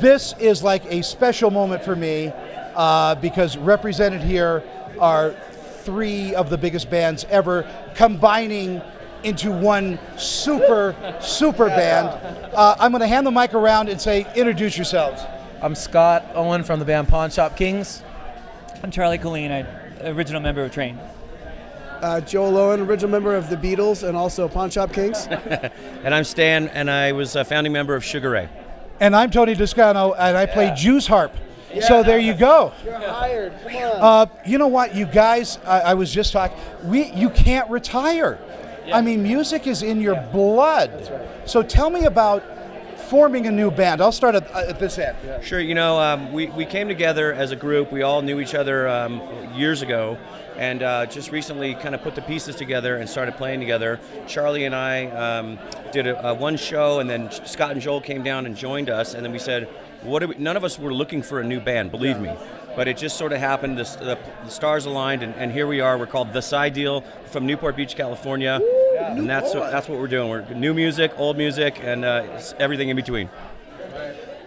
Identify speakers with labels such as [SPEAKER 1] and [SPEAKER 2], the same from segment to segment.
[SPEAKER 1] this is like a special moment for me uh, because represented here are three of the biggest bands ever combining into one super, super band. Uh, I'm going to hand the mic around and say, introduce yourselves.
[SPEAKER 2] I'm Scott Owen from the band Pawn Shop Kings.
[SPEAKER 3] I'm Charlie Colin, I, original member of Train.
[SPEAKER 4] Uh, Joel Owen, original member of the Beatles and also Pawn Shop Kings.
[SPEAKER 5] and I'm Stan, and I was a founding member of Sugar Ray.
[SPEAKER 1] And I'm Tony Toscano, and I play Jew's Harp. So there you go.
[SPEAKER 4] You're hired. Come on.
[SPEAKER 1] Uh, you know what, you guys? I, I was just talking. We you can't retire. I mean, music is in your blood. So tell me about forming a new band. I'll start at, at this end.
[SPEAKER 5] Sure, you know, um, we, we came together as a group. We all knew each other um, years ago, and uh, just recently kind of put the pieces together and started playing together. Charlie and I um, did a, a one show, and then Scott and Joel came down and joined us, and then we said, "What? Are we? None of us were looking for a new band, believe me." But it just sort of happened. The, the, the stars aligned, and, and here we are. We're called The Side Deal from Newport Beach, California, and that's what, that's what we're doing. We're new music, old music, and uh, everything in between.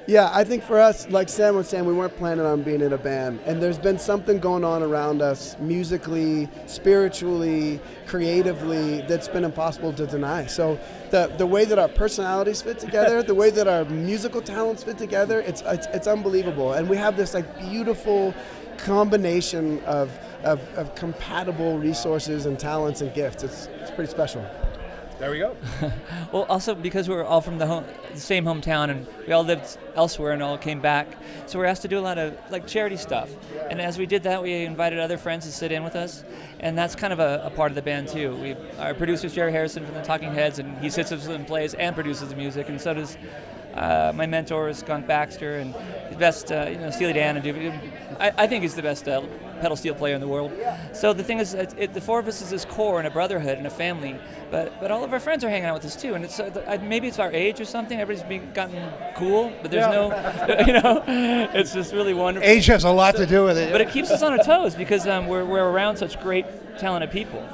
[SPEAKER 4] Yeah, I think for us, like Sam was saying, we weren't planning on being in a band. And there's been something going on around us musically, spiritually, creatively that's been impossible to deny. So the, the way that our personalities fit together, the way that our musical talents fit together, it's, it's, it's unbelievable. And we have this like beautiful combination of, of, of compatible resources and talents and gifts. It's, it's pretty special.
[SPEAKER 1] There we go.
[SPEAKER 3] Well, also because we're all from the, home, the same hometown and we all lived elsewhere and all came back, so we're asked to do a lot of like charity stuff. And as we did that, we invited other friends to sit in with us, and that's kind of a, a part of the band too. We, our producer Jerry Harrison from the Talking Heads, and he sits with us and plays and produces the music, and so does uh, my mentor is Skunk Baxter, and the best, uh, you know, Steely Dan, and I, I think he's the best uh, pedal steel player in the world. So the thing is, it, it, the four of us is this core and a brotherhood and a family, but but all of our friends are hanging out with us too, and it's uh, maybe it's our age or something. Everybody's being gotten cool, but there's no, you know, it's just really wonderful.
[SPEAKER 1] Age has a lot to do with it.
[SPEAKER 3] But it keeps us on our toes because um, we're, we're around such great, talented people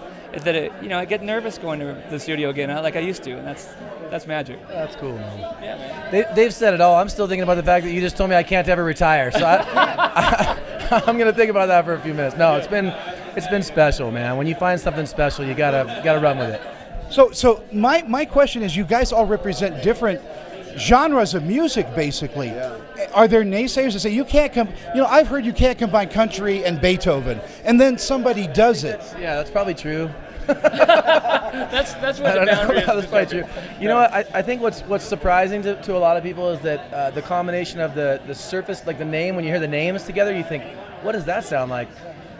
[SPEAKER 3] that it, you know I get nervous going to the studio again, uh, like I used to, and that's that's magic.
[SPEAKER 2] That's cool, man. They, they've said it all. I'm still thinking about the fact that you just told me I can't ever retire. So I, I'm gonna think about that for a few minutes. No, it's been it's been special, man. When you find something special, you gotta gotta run with it.
[SPEAKER 1] So, so my, my question is, you guys all represent different genres of music, basically. Yeah. Are there naysayers that say you can't come? You know, I've heard you can't combine country and Beethoven, and then somebody does it.
[SPEAKER 2] Yeah, that's probably true.
[SPEAKER 3] That's that's
[SPEAKER 2] I
[SPEAKER 3] where
[SPEAKER 2] don't
[SPEAKER 3] the
[SPEAKER 2] know.
[SPEAKER 3] is.
[SPEAKER 2] Probably true. You know what? I, I think what's what's surprising to, to a lot of people is that uh, the combination of the, the surface, like the name, when you hear the names together, you think, what does that sound like?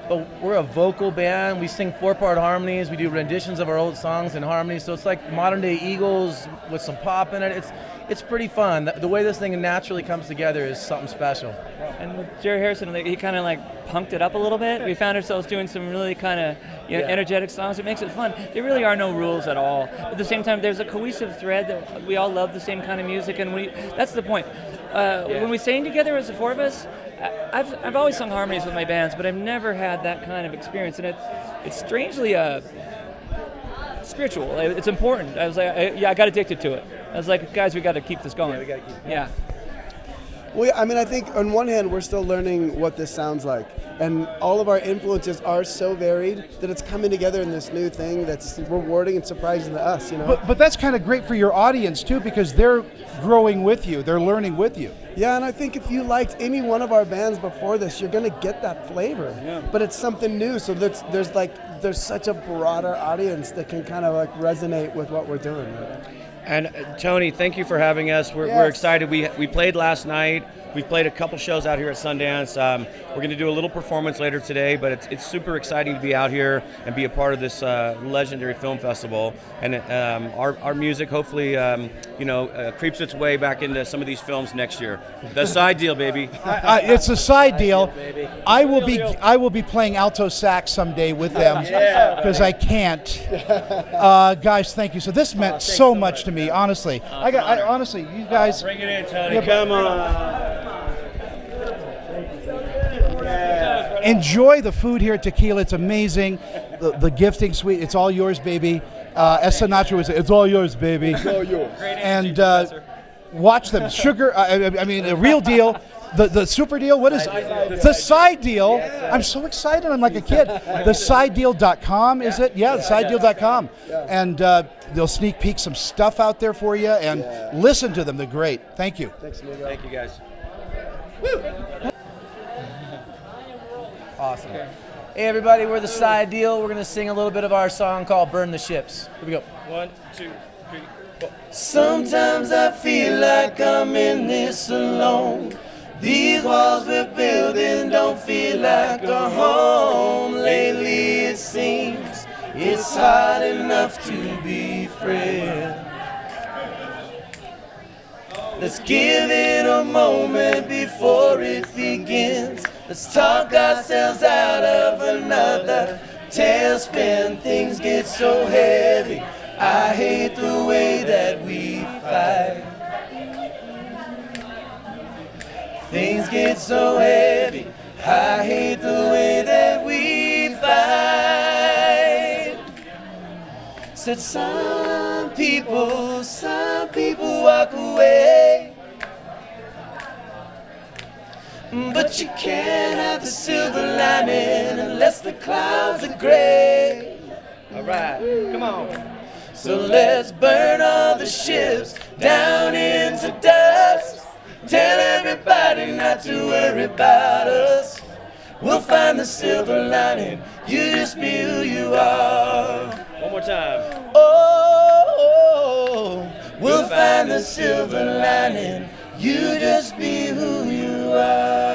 [SPEAKER 2] But we're a vocal band. We sing four part harmonies. We do renditions of our old songs in harmony. So it's like modern day Eagles with some pop in it. It's it's pretty fun. The, the way this thing naturally comes together is something special.
[SPEAKER 3] And with Jerry Harrison, he kind of like punked it up a little bit. We found ourselves doing some really kind of you know,
[SPEAKER 2] Yeah.
[SPEAKER 3] energetic songs. It makes it fun. There really are no rules at all. At the same time, there's a cohesive thread that we all love the same kind of music, and we that's the point. Uh, When we sing together as the four of us, I've, I've always sung harmonies with my bands, but I've never had that kind of experience, and it it's strangely uh, spiritual. It's important. I was like, I, yeah, I got addicted to it. I was like, guys, we got to keep this going. Yeah, we got to keep. Yeah.
[SPEAKER 4] Well, yeah, I mean, I think on one hand, we're still learning what this sounds like. And all of our influences are so varied that it's coming together in this new thing that's rewarding and surprising to us, you know?
[SPEAKER 1] But, but that's kind of great for your audience too, because they're growing with you, they're learning with you.
[SPEAKER 4] Yeah, and I think if you liked any one of our bands before this, you're gonna get that flavor. yeah. But it's something new, so there's, there's like there's such a broader audience that can kind of like resonate with what we're doing.
[SPEAKER 5] And uh, Tony, thank you for having us. We're, we're excited. We, we played last night. We've played a couple shows out here at Sundance. Um, we're going to do a little performance later today, but it's, it's super exciting to be out here and be a part of this uh, legendary film festival. And um, our, our music hopefully, um, you know, uh, creeps its way back into some of these films next year. The side deal, baby.
[SPEAKER 1] Uh, it's a side deal. I will be I will be playing alto sax someday with them because I can't. Uh, guys, thank you. So this meant so much to me, honestly. I got I, honestly, you guys.
[SPEAKER 5] Bring it in, Tony.
[SPEAKER 1] Yeah, but-
[SPEAKER 5] Come on.
[SPEAKER 1] Enjoy the food here at Tequila. It's amazing. The, the gifting suite, it's all yours, baby. Uh, as Sinatra would say, it's all yours, baby. It's all yours. And uh, watch them. Sugar, I, I- I mean, a real deal. The, the super deal, what is it? The side deal. I'm so excited. I'm like a kid. The sidedeal.com, is it? Yeah, the sidedeal.com. And uh, they'll sneak peek some stuff out there for you and listen to them. They're great. Thank you.
[SPEAKER 4] Thanks, amigo.
[SPEAKER 5] Thank you guys.
[SPEAKER 2] Awesome. Hey everybody, we're the side deal. We're gonna sing a little bit of our song called "Burn the Ships." Here we go.
[SPEAKER 5] One, two, three, four.
[SPEAKER 2] Sometimes I feel like I'm in this alone. These walls we're building don't feel like a home. Lately it seems it's hard enough to be friends. Let's give it a moment before it begins. Let's talk ourselves out of another tailspin. Things get so heavy. I hate the way that we fight. Things get so heavy. I hate the way that we fight. Said some people, some people walk away. Mm, but you can't have the silver lining unless the clouds are gray.
[SPEAKER 5] All right, come on.
[SPEAKER 2] So let's burn all the ships down into dust. Tell everybody not to worry about us. We'll find the silver lining. You just be who you are.
[SPEAKER 5] One more time.
[SPEAKER 2] Oh, oh, oh. we'll find the silver lining. You just forever.